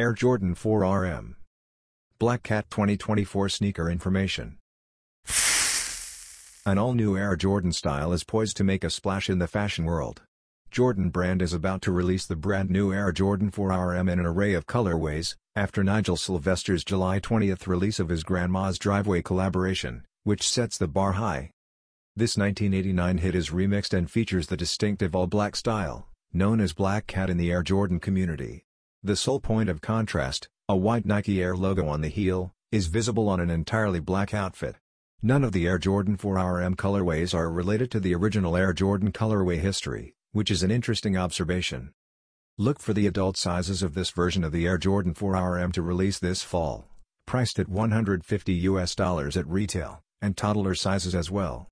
Air Jordan 4 RM. Black Cat 2024 sneaker information. An all-new Air Jordan style is poised to make a splash in the fashion world. Jordan brand is about to release the brand new Air Jordan 4 RM in an array of colorways, after Nigel Sylvester's July 20th release of his Grandma's Driveway collaboration, which sets the bar high. This 1989 hit is remixed and features the distinctive all-black style, known as Black Cat in the Air Jordan community. The sole point of contrast, a white Nike Air logo on the heel, is visible on an entirely black outfit. None of the Air Jordan 4 RM colorways are related to the original Air Jordan colorway history, which is an interesting observation. Look for the adult sizes of this version of the Air Jordan 4 RM to release this fall, priced at 150 US dollars at retail, and toddler sizes as well.